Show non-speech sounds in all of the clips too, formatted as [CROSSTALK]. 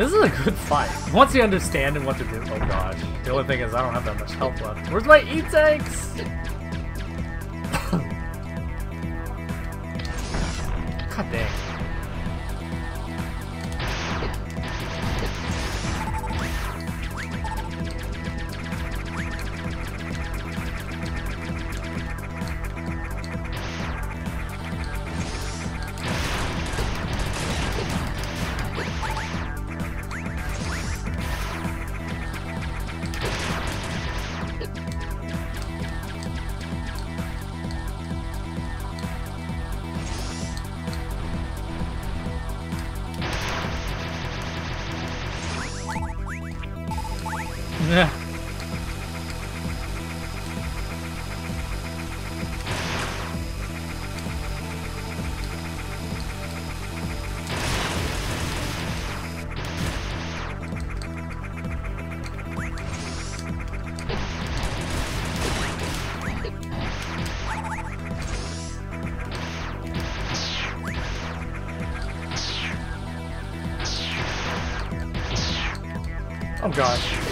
This is a good fight. Once you understand and what to do. Oh gosh. The only thing is I don't have that much health left. Where's my E-tanks? Oh gosh.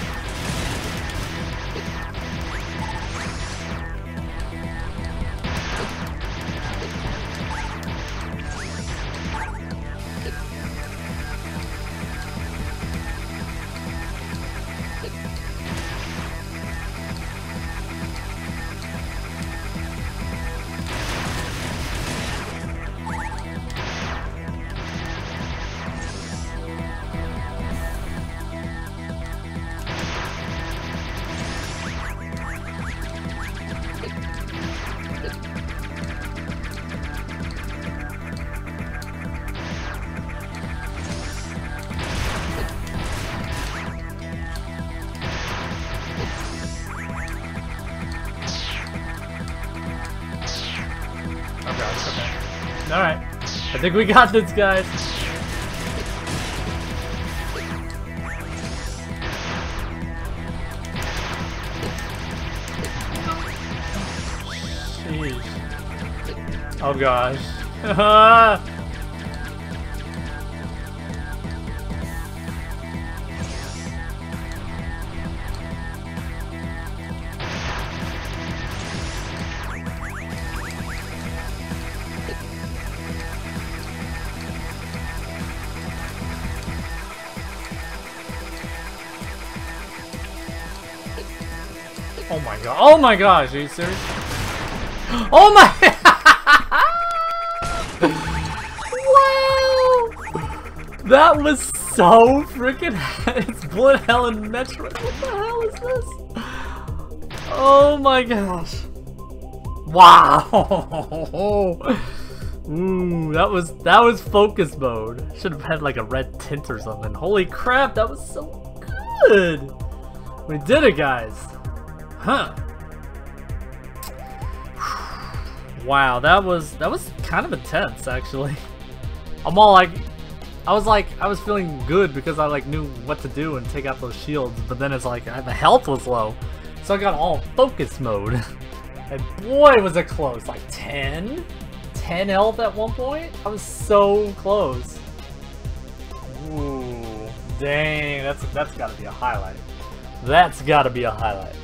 Alright. I think we got this, guys. Jeez. Oh gosh. [LAUGHS] Oh my god. Oh my gosh, are you serious? [GASPS] Oh my [LAUGHS] Wow! That was so freaking [LAUGHS] it's Bullet Hell and Metroid. What the hell is this? Oh my gosh. Wow! [LAUGHS] Ooh, that was that was focus mode. Should have had like a red tint or something. Holy crap, that was so good! We did it, guys. Huh. Wow, that was that was kind of intense actually. I'm all like I was like I was feeling good because I like knew what to do and take out those shields, but then it's like uh, the health was low. So I got all focus mode. [LAUGHS] And boy was it close. Like 10? 10 health at one point? I was so close. Ooh. Dang, that's that's gotta be a highlight. That's gotta be a highlight.